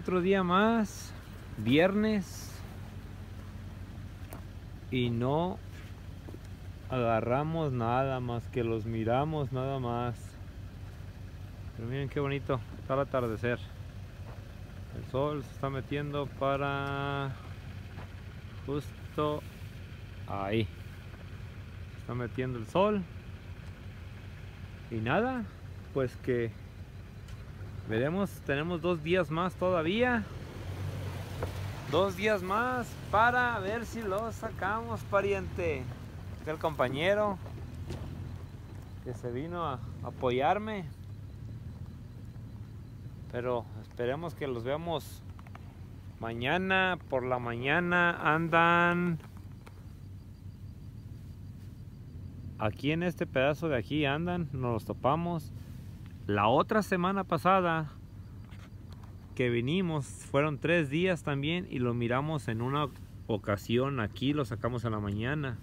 otro día más, viernes, y no agarramos nada más que los miramos nada más. Pero miren qué bonito, está el atardecer. El sol se está metiendo para justo ahí. Se está metiendo el sol. Y nada, pues que veremos, tenemos dos días más todavía. Dos días más para ver si lo sacamos, pariente. el compañero que se vino a apoyarme. Pero esperemos que los veamos mañana. Por la mañana andan aquí en este pedazo de aquí andan, nos los topamos. La otra semana pasada que vinimos fueron tres días también y lo miramos en una ocasión aquí, lo sacamos a la mañana.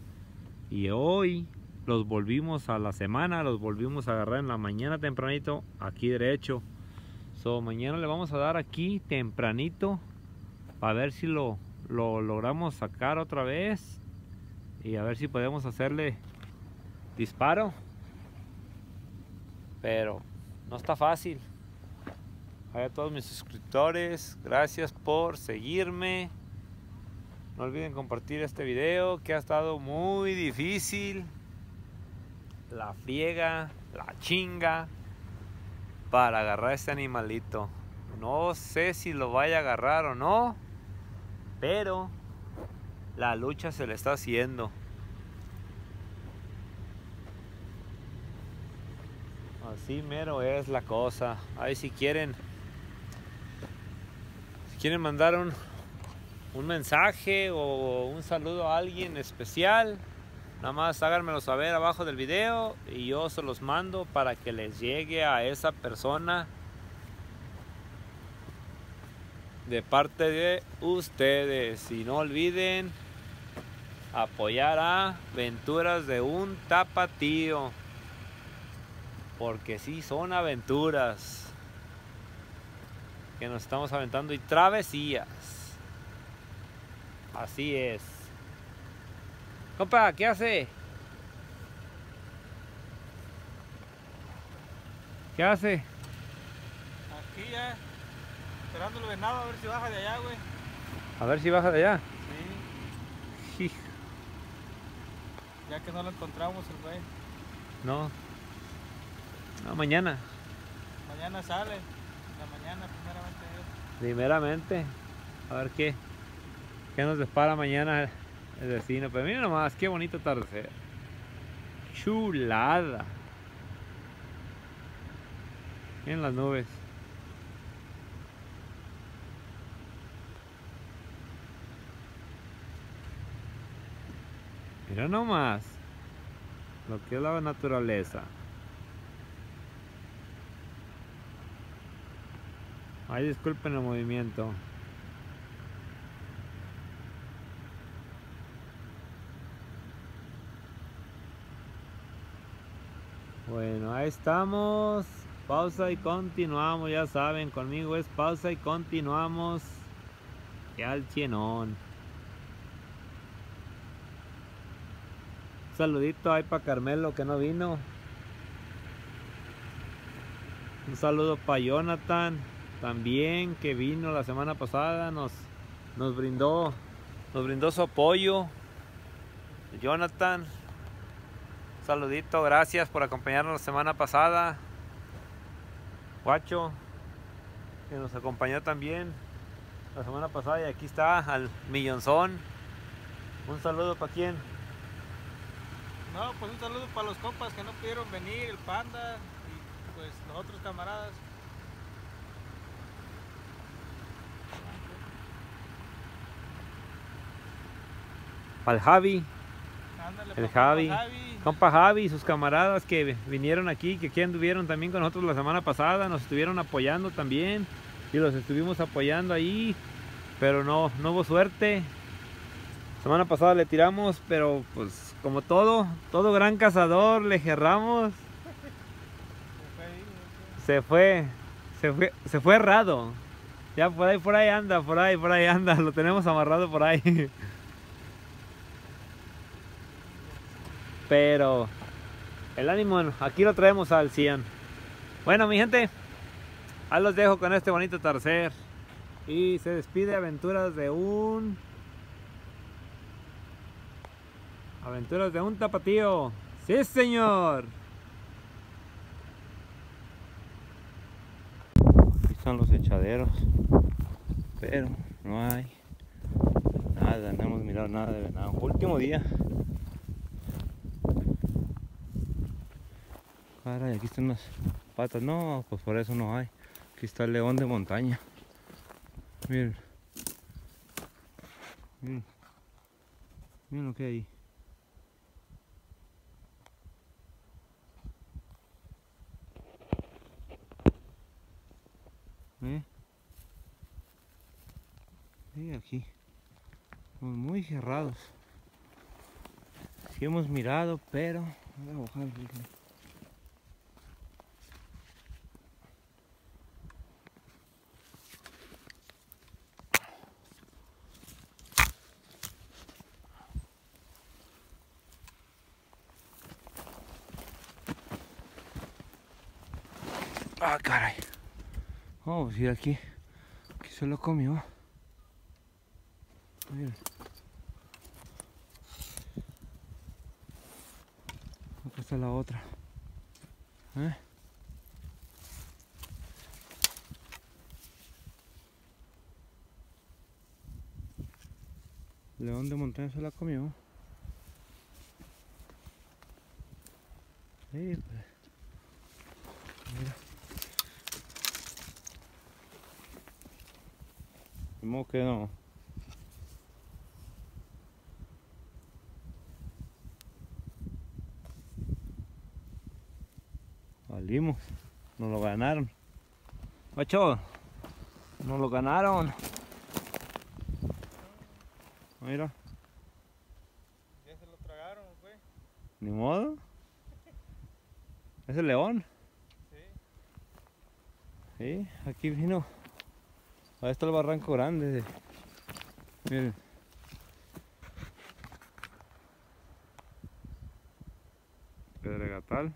Y hoy los volvimos a la semana, los volvimos a agarrar en la mañana tempranito, aquí derecho. So, mañana le vamos a dar aquí tempranito para ver si lo, lo logramos sacar otra vez y a ver si podemos hacerle disparo. Pero no está fácil. A todos mis suscriptores, gracias por seguirme. No olviden compartir este video que ha estado muy difícil. La friega, la chinga para agarrar este animalito. No sé si lo vaya a agarrar o no, pero la lucha se le está haciendo. Así mero es la cosa. Ahí si quieren, si quieren mandar un, un mensaje o un saludo a alguien especial, nada más háganmelo saber abajo del video y yo se los mando para que les llegue a esa persona de parte de ustedes. Y no olviden apoyar a Venturas de un Tapatío. Porque sí, son aventuras que nos estamos aventando y travesías. Así es. Compa, ¿qué hace? ¿Qué hace? Aquí ya, esperando el venado a ver si baja de allá, güey. A ver si baja de allá. Sí. Ya que no lo encontramos el güey. No, no, mañana. Mañana sale. La mañana, primeramente Dios. Primeramente. A ver qué. ¿Qué nos despara mañana el vecino? Pero mira nomás, qué bonito atardecer. Chulada. Miren las nubes. Mira nomás lo que es la naturaleza. Ay, disculpen el movimiento. Bueno, ahí estamos. Pausa y continuamos, ya saben, conmigo es pausa y continuamos. Y al chienón. saludito ahí para Carmelo que no vino. Un saludo para Jonathan también que vino la semana pasada, nos, nos brindó nos brindó su apoyo. Jonathan, saludito, gracias por acompañarnos la semana pasada. Guacho, que nos acompañó también la semana pasada y aquí está al millonzón. Un saludo para quién. No, pues un saludo para los compas que no pudieron venir, el panda y pues los otros camaradas. Para el Javi. el Javi. Compa Javi y sus camaradas que vinieron aquí, que aquí anduvieron también con nosotros la semana pasada, nos estuvieron apoyando también y los estuvimos apoyando ahí, pero no, no hubo suerte. Semana pasada le tiramos, pero pues como todo, todo gran cazador, le cerramos. Se fue, se fue, se fue errado. Ya por ahí, por ahí anda, por ahí, por ahí anda. Lo tenemos amarrado por ahí. Pero el ánimo, aquí lo traemos al 100. Bueno, mi gente, ahí los dejo con este bonito tercer. Y se despide Aventuras de un... Aventuras de un tapatío. ¡Sí, señor! Aquí están los echaderos. Pero no hay nada, no hemos mirado nada de venado. Último día. Caray, aquí están las patas. No, pues por eso no hay. Aquí está el león de montaña. Miren. Miren. Miren lo que hay ahí. ¿Eh? Sí, aquí. Estamos muy cerrados. Sí hemos mirado, pero... Voy a bajar Ah, caray. Oh, sí, aquí. Aquí se lo comió. Miren. Acá está la otra. ¿Eh? León de montaña se la comió. Sí, pues. Mira. Modo que no. Valimos. Nos lo ganaron. Macho. Nos lo ganaron. Mira. Ya se lo tragaron, güey. Ni modo. Es el león. Sí. Sí, aquí vino. Ahí está el barranco grande. Miren. Pedregatal.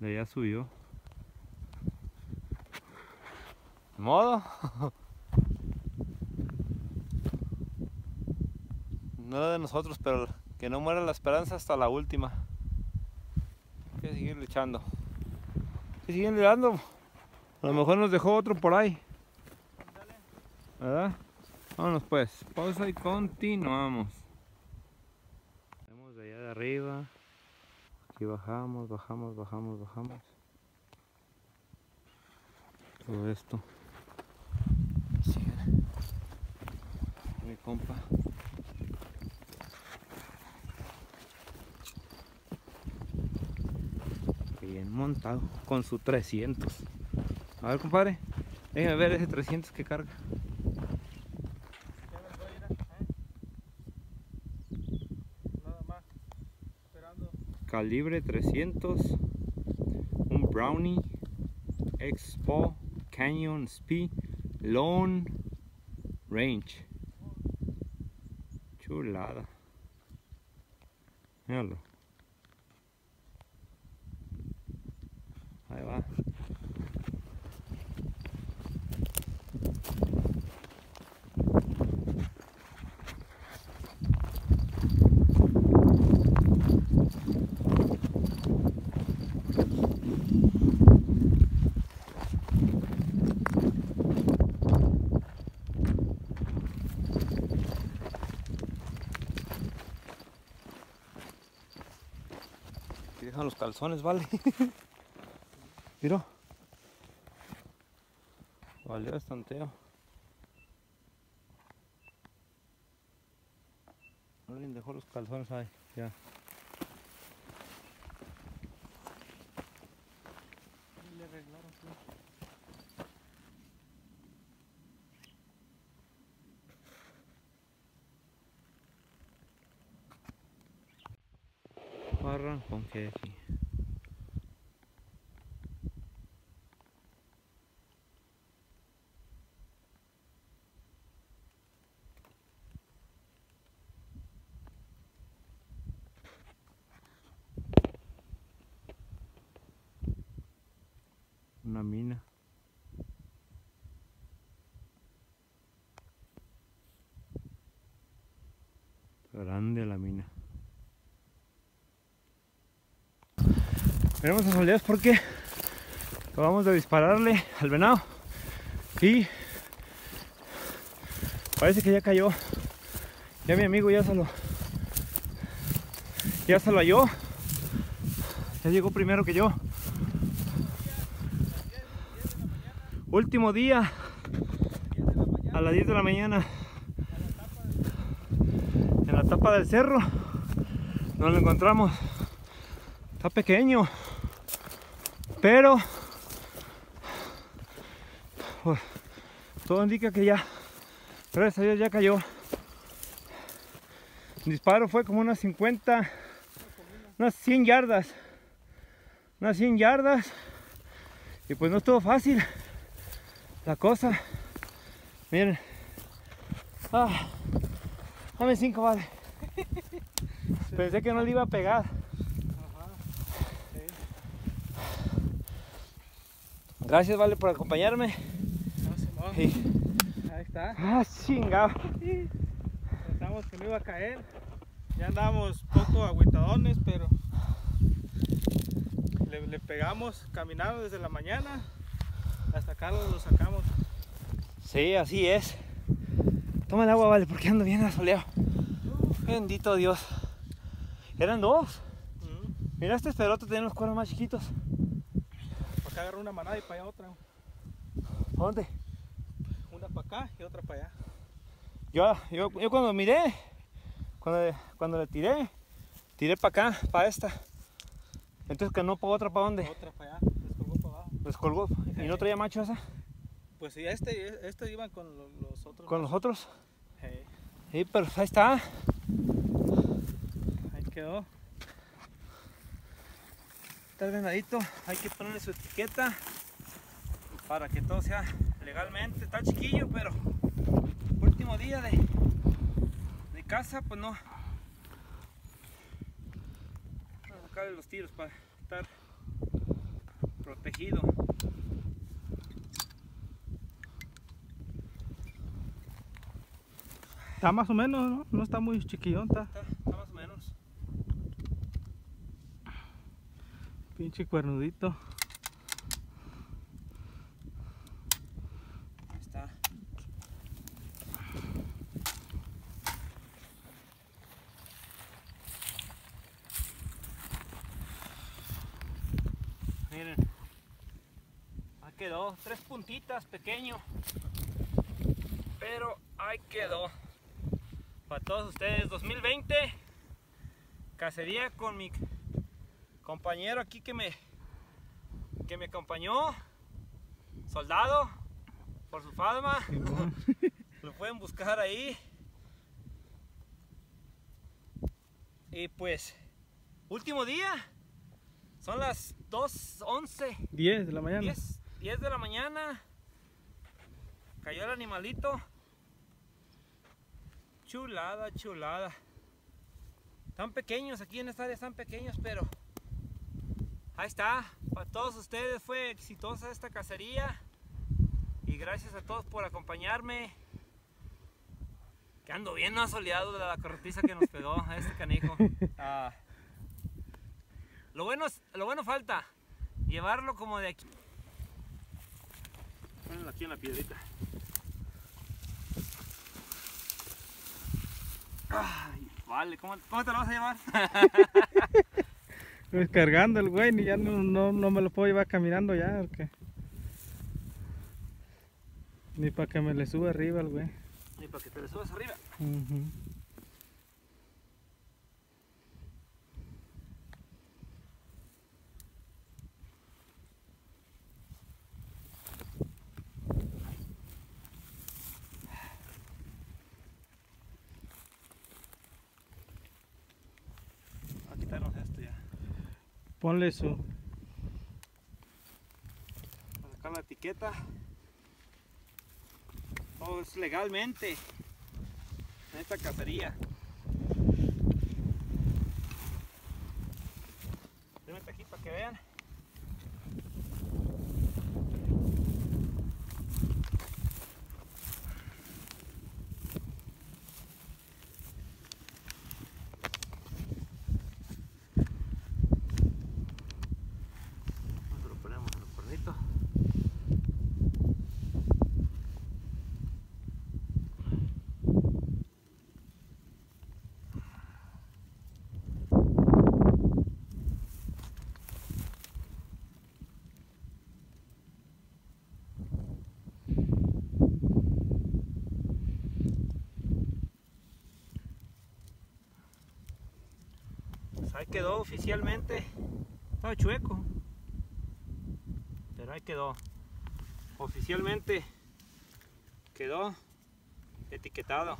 De allá subió. ¿De modo? No era de nosotros, pero que no muera la esperanza hasta la última. Hay que seguir luchando. Hay que seguir luchando. A lo mejor nos dejó otro por ahí. ¿Verdad? Vámonos pues. Pausa y continuamos. Vemos de allá de arriba. Aquí bajamos, bajamos, bajamos, bajamos. Todo esto. Mi compa. Bien montado con su 300. A ver, compadre. Déjame ver ese 300 que carga. Calibre 300. Un Brownie. Expo. Canyon Speed. Lone Range. Chulada. Míralo. Ahí va. Aquí dejan los calzones, vale. Mira. Valió estanteo. Alguien dejó los calzones ahí, ya. Le arreglaron con que aquí. Grande la mina. Veremos soledad porque acabamos de dispararle al venado y parece que ya cayó. Ya mi amigo ya se lo ya se lo halló. Ya llegó primero que yo. Último día a las 10 de la mañana en la tapa del cerro nos lo encontramos está pequeño pero pues, todo indica que ya gracias a Dios ya cayó. El disparo fue como unas 50 unas 100 yardas unas 100 yardas. Y pues no estuvo fácil la cosa. Miren. Ah, dame 5 vale. Pensé que no le iba a pegar gracias vale por acompañarme y, Ahí está. ah chingado Pensamos que no iba a caer. Ya andamos poco agüitadones, pero le, le pegamos caminando desde la mañana hasta acá lo, sacamos. Sí, así es. Toma el agua, vale, porque ando bien asoleado. Bendito Dios. Eran dos. Mm. Mira, este esperote tiene los cuernos más chiquitos. Acá agarró una manada y para allá otra. ¿Dónde? Una para acá y otra para allá. Yo, yo, yo cuando miré, cuando, cuando le tiré, tiré para acá, para esta. Entonces que no para otra, ¿para dónde? Otra para allá. Descolgó para abajo. Pues colgó. ¿Y no traía macho esa? Pues sí, este, este iban con lo- los otros. Con los otros. Hey, Sí, pero ahí está. ahí quedó. Está el. Hay que ponerle su etiqueta para que todo sea legalmente. Está chiquillo, pero último día de, de casa, pues no. Vamos a sacarle los tiros para estar protegido. Está más o menos, ¿no? No está muy chiquillón, está. Está, está más o menos. Pinche cuernudito. Ahí está. Miren. Ahí quedó. Tres puntitas, pequeño. Pero ahí quedó. Para todos ustedes, 2020. Cacería con mi compañero aquí que me que me acompañó. Soldado. Por su falma. Lo pueden buscar ahí. Y pues, último día. Son las 2.11, 10 de la mañana. 10, 10 de la mañana. Cayó el animalito. Chulada, chulada. Están pequeños aquí en esta área, están pequeños, pero ahí está. Para todos ustedes fue exitosa esta cacería. Y gracias a todos por acompañarme. Que ando bien asoleado de la corretiza que nos pegó a este canijo. Ah, lo, bueno, es- lo bueno falta. Llevarlo como de aquí. Ponlo aquí en la piedrita. Ay, vale, ¿cómo, cómo te lo vas a llevar? Pues cargando el güey, ni ya no, no, no me lo puedo llevar caminando ya, porque... Ni para que me le suba arriba al güey. Y para que te le subas arriba a quitarnos esto ya. Ponle su... Vamos a sacar la etiqueta. Todo es legalmente en esta cacería. Déjame aquí para que vean. ahí quedó oficialmente. Estaba chueco. Pero ahí quedó. Oficialmente quedó etiquetado.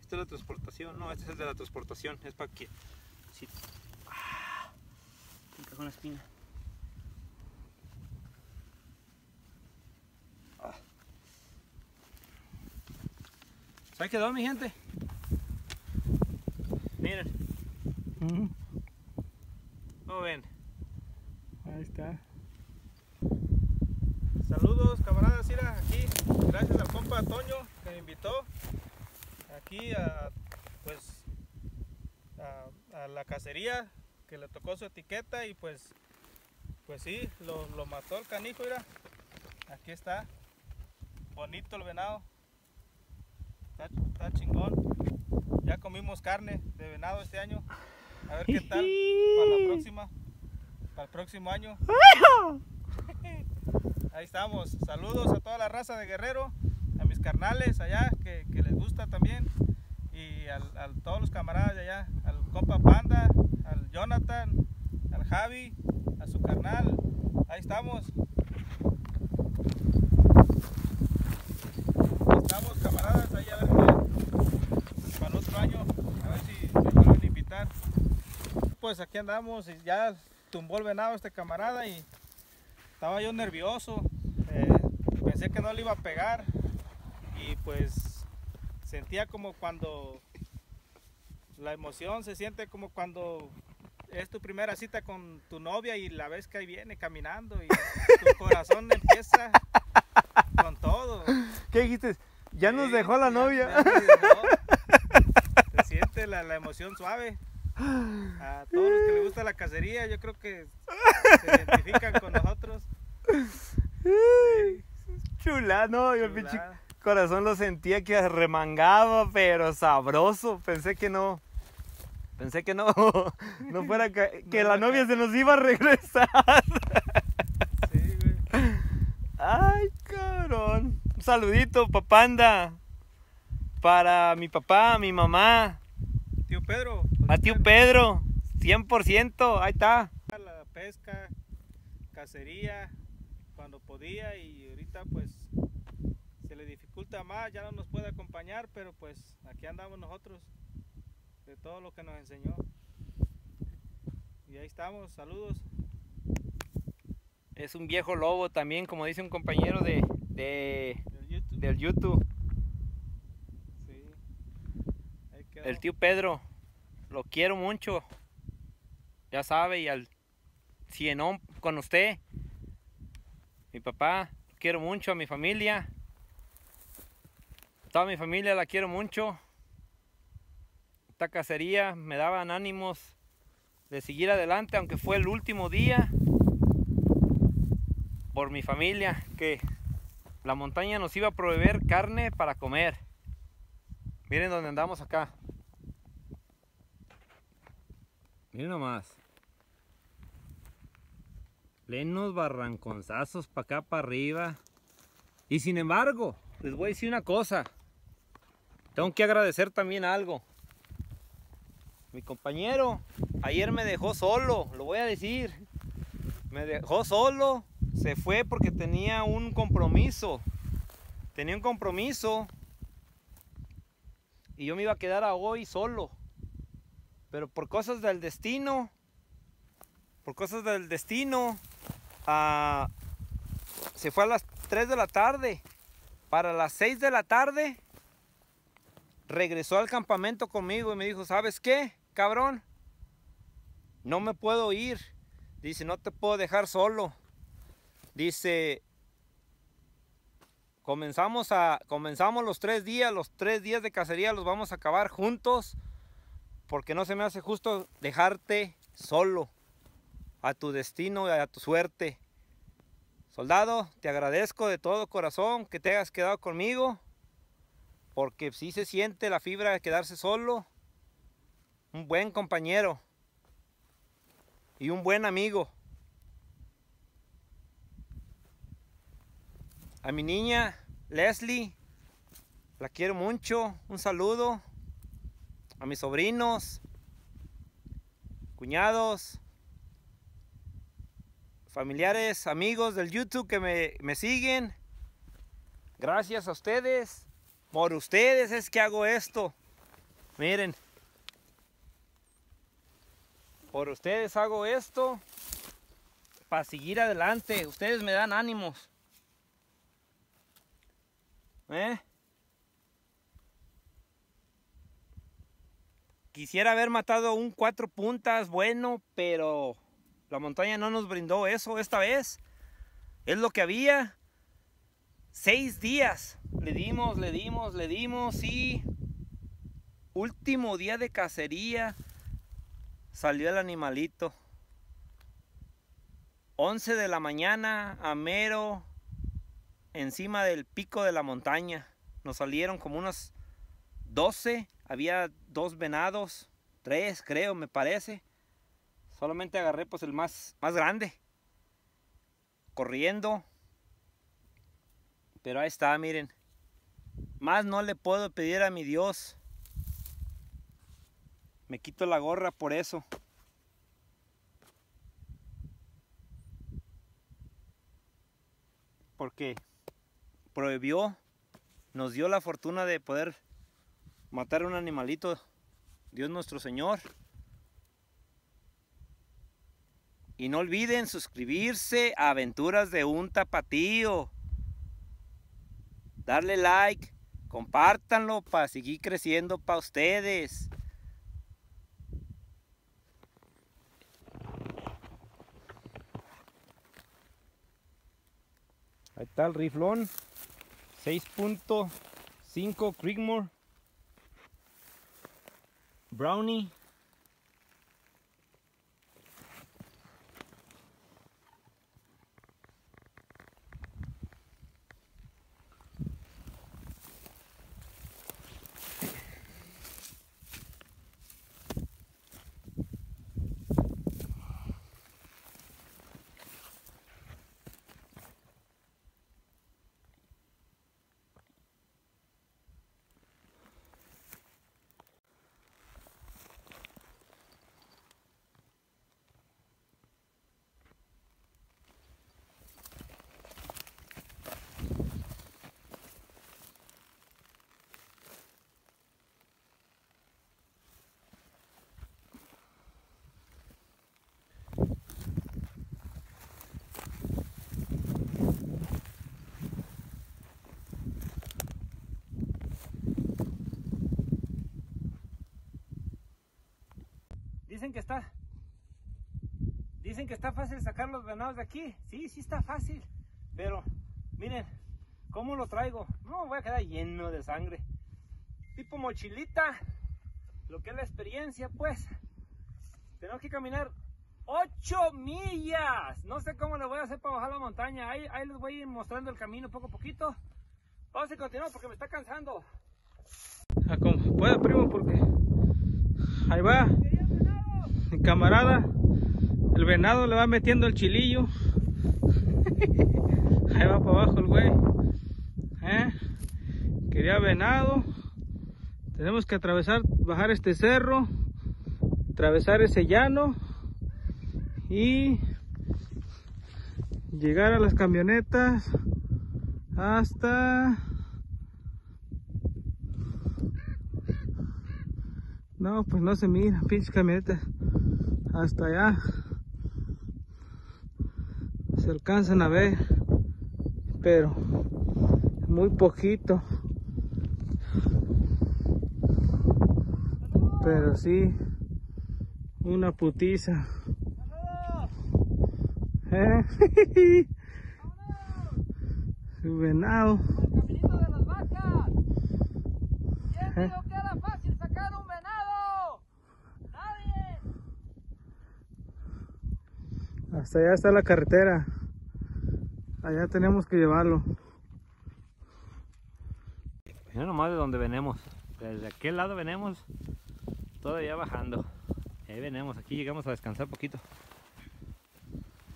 Esta es la transportación, no, este es el de la transportación, es para que si ah, me cagó en la espina. Ahí quedó mi gente. Miren, ¿cómo ven? Ahí está. Saludos camaradas, mira aquí, gracias al compa Toño que me invitó aquí a pues a, a la cacería que le tocó su etiqueta y pues pues sí, lo, lo mató el canijo, mira. Aquí está. Bonito el venado. Está, está chingón. Ya comimos carne de venado este año. A ver qué tal para la próxima. Para el próximo año. Ahí estamos. Saludos a toda la raza de Guerrero, a mis carnales allá que, que les gusta también. Y al- a todos los camaradas de allá, al compa Panda, al Jonathan, al Javi, a su carnal. Ahí estamos. Ahí estamos camaradas, ahí a ver qué para el otro año, a ver si me vuelven a invitar. Pues aquí andamos y ya tumbó el venado este camarada y estaba yo nervioso. eh, pensé que no le iba a pegar y pues sentía como cuando la emoción se siente como cuando es tu primera cita con tu novia y la ves que ahí viene caminando y tu corazón empieza con todo. ¿Qué dijiste? Ya nos dejó la novia. ya. Se siente la, la emoción suave. A todos los que les gusta la cacería, yo creo que se identifican con nosotros. Chula, no, yo el pinche corazón lo sentía que remangaba, pero sabroso. Pensé que no. Pensé que no, no fuera que No la novia se nos iba a regresar. Sí, güey. Ay, cabrón. Un saludito, papanda. Para mi papá, mi mamá, Tío Pedro. a tío Pedro. 100%, ahí está. La pesca, cacería, cuando podía y ahorita pues se le dificulta más, ya no nos puede acompañar, pero pues aquí andamos nosotros de todo lo que nos enseñó. Y ahí estamos, saludos. Es un viejo lobo también, como dice un compañero de, de- del YouTube. del YouTube. Sí. El tío Pedro, lo quiero mucho. Ya sabe, y al cienón con usted. Mi papá, lo quiero mucho, a mi familia. Toda mi familia la quiero mucho. Esta cacería me daban ánimos de seguir adelante, aunque fue el último día. Por mi familia, que la montaña nos iba a proveer carne para comer. Miren dónde andamos acá. Miren nomás. Plenos barranconzazos para acá, para arriba. Y sin embargo, les voy a decir una cosa. Tengo que agradecer también algo. Mi compañero ayer me dejó solo, lo voy a decir. Me dejó solo, se fue porque tenía un compromiso. Tenía un compromiso y yo me iba a quedar a hoy solo. Pero por cosas del destino, por cosas del destino, ah, se fue a las 3 de la tarde. Para las 6 de la tarde, regresó al campamento conmigo y me dijo, ¿sabes qué, cabrón? No me puedo ir. Dice, no te puedo dejar solo. Dice, comenzamos a comenzamos los tres días los tres días de cacería los vamos a acabar juntos porque no se me hace justo dejarte solo a tu destino y a tu suerte. Soldado te agradezco de todo corazón que te hayas quedado conmigo porque sí se siente la fibra de quedarse solo un buen compañero y un buen amigo a mi niña Leslie, La quiero mucho. Un saludo a mis sobrinos, cuñados, familiares, amigos del YouTube que me, me siguen. Gracias a ustedes. Por ustedes es que hago esto. Miren. Por ustedes hago esto. Para seguir adelante. Ustedes me dan ánimos. ¿Eh? Quisiera haber matado un cuatro puntas bueno, pero la montaña no nos brindó eso esta vez. Es lo que había. Seis días. Le dimos, le dimos, le dimos y último día de cacería salió el animalito. 11 de la mañana a mero encima del pico de la montaña. Nos salieron como unos 12. Había dos venados, tres creo, me parece. Solamente agarré pues el más, más grande. Corriendo. Pero ahí está, miren. Más no le puedo pedir a mi Dios. Me quito la gorra por eso. Porque prohibió, nos dio la fortuna de poder matar un animalito, Dios nuestro Señor. Y no olviden suscribirse a Aventuras de un Tapatío. Darle like, compártanlo para seguir creciendo para ustedes. Ahí está el riflón 6.5 Creekmore. Brownie Dicen que está. Dicen que está fácil sacar los venados de aquí. Sí, sí está fácil. Pero miren, ¿cómo lo traigo? No, voy a quedar lleno de sangre. Tipo mochilita. Lo que es la experiencia, pues. Tenemos que caminar 8 millas. No sé cómo le voy a hacer para bajar la montaña. Ahí, ahí les voy a ir mostrando el camino poco a poquito. Vamos a continuar porque me está cansando. A como pueda, primo, porque ahí va camarada. El venado le va metiendo el chilillo. ahí va para abajo el güey. ¿Eh? Quería venado. Tenemos que atravesar, bajar este cerro, atravesar ese llano y llegar a las camionetas hasta no pues no se mira pinches camionetas hasta allá se alcanzan a ver pero muy poquito pero sí una putiza ¿Eh? Venado. El caminito de las vacas. ¿Quién dijo que era fácil sacar un venado? Nadie. Hasta allá está la carretera. Allá tenemos que llevarlo. Mira nomás de donde venimos. Desde aquel lado venimos. Todavía bajando. Ahí venimos. Aquí llegamos a descansar poquito.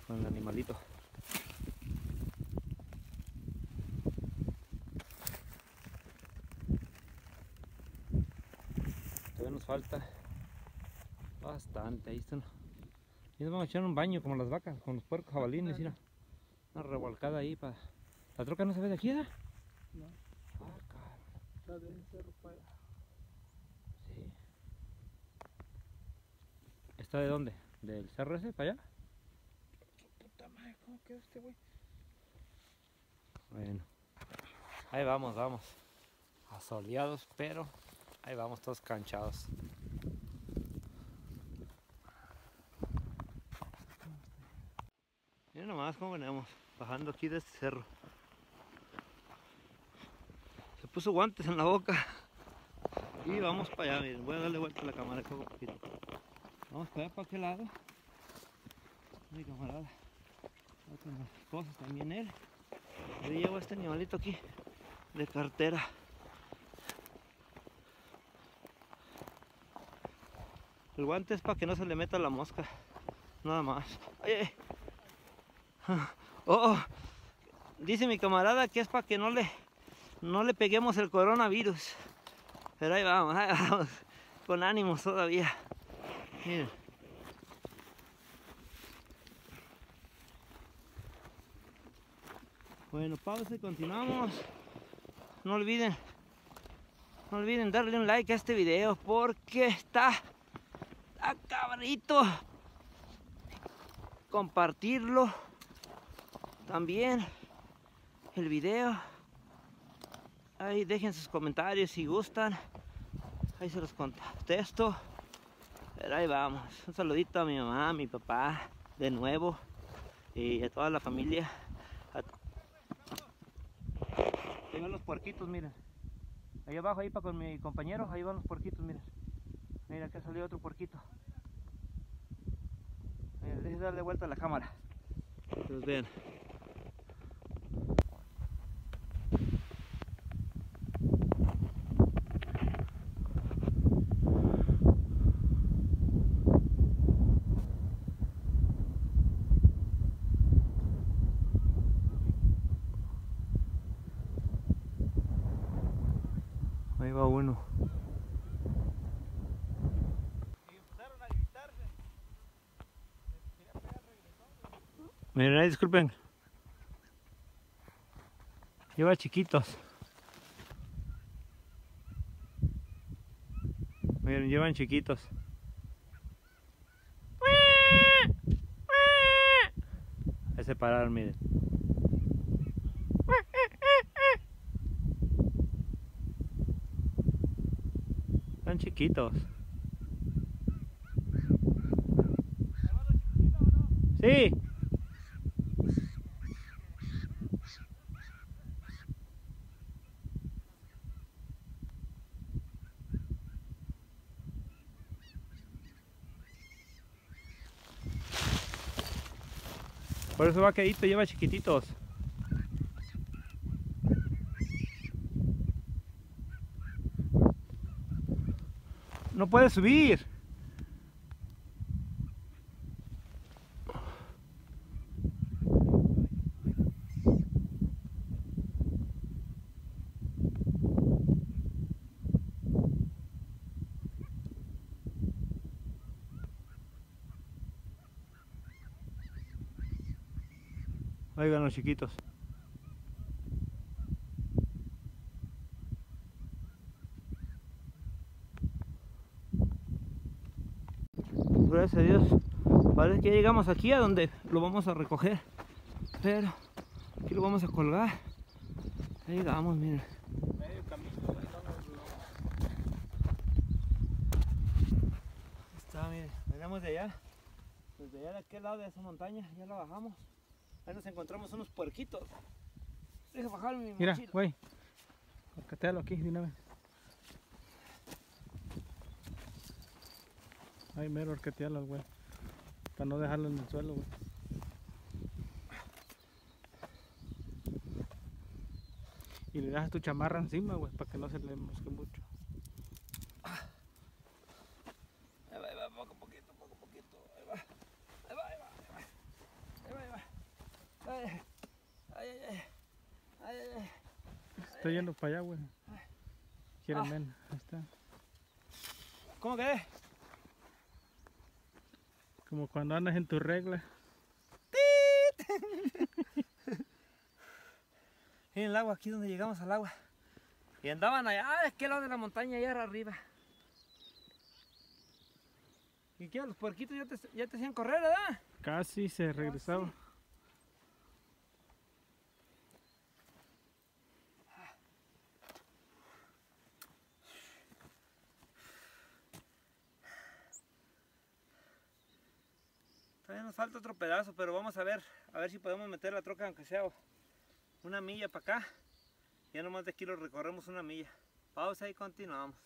Con el animalito. Todavía nos falta bastante. Ahí están. Y nos vamos a echar un baño como las vacas, con los puercos jabalines, mira. Una revolcada ahí para. ¿La troca no se ve de aquí. No. Ah, cabrón. Está de un cerro para. Sí. ¿Está de dónde? ¿Del cerro ese para allá? Puta madre, ¿cómo quedó este güey? Bueno. Ahí vamos, vamos. Asoleados, pero ahí vamos todos canchados. Miren nomás cómo venimos, bajando aquí de este cerro. Se puso guantes en la boca. Y vamos para allá, miren. Voy a darle vuelta a la cámara un poquito. Vamos para allá, para aquel lado. Mi camarada. Las cosas también él. Yo llevo este animalito aquí de cartera. El guante es para que no se le meta la mosca. Nada más. Ay, ay. Oh, oh. Dice mi camarada que es para que no le no le peguemos el coronavirus. Pero ahí vamos, vamos. Con ánimos todavía. Bueno, pausa y continuamos. No olviden, no olviden darle un like a este video porque está, está cabrito. Compartirlo también el video. Ahí dejen sus comentarios si gustan. Ahí se los contesto. Pero ahí vamos. Un saludito a mi mamá, a mi papá, de nuevo. Y a toda la familia. Ahí los puerquitos, miren. Ahí abajo, ahí para con mi compañero, ahí van los puerquitos, miren. Mira, que salió otro puerquito. Miren, deje darle vuelta a la cámara. Los vean. Ahí va uno. Y empezaron a gritarse. Quería pegar, regresó. Miren, disculpen. Lleva chiquitos. Miren, llevan chiquitos. Ahí se pararon, miren. Están chiquitos. Sí. Por eso va quedito, lleva chiquititos. No puede subir. Van los chiquitos. Gracias a Dios. Parece que ya llegamos aquí a donde lo vamos a recoger. Pero aquí lo vamos a colgar. Ahí llegamos, miren. Medio camino, está, miren. Venimos de allá. Desde allá de aquel lado de esa montaña. Ya la bajamos. Ahí nos encontramos unos puerquitos. Deja bajar mi Mira, mochila. güey. Catéalo aquí de una vez. Ay, mero arquetealas, güey. Para no dejarlo en el suelo, güey. Y le das tu chamarra encima, güey, para que no se le mosque mucho. Ahí va, ahí va, poco a poquito, poco a poquito. Ahí va. Ahí va, ahí va, ahí va. Ahí va, ahí va. Ay, ay, ay, ay. Ay, ay, ay. Está yendo para allá, güey. Quiere Ah. Ahí está. ¿Cómo quedé? Como cuando andas en tu regla. En el agua, aquí donde llegamos al agua. Y andaban allá, ah, es que lado de la montaña, allá arriba. ¿Y qué? Los puerquitos ya te, ya te hacían correr, ¿verdad? Casi se regresaba. Nos falta otro pedazo, pero vamos a ver, a ver si podemos meter la troca aunque sea una milla para acá. Ya nomás de aquí lo recorremos una milla. Pausa y continuamos.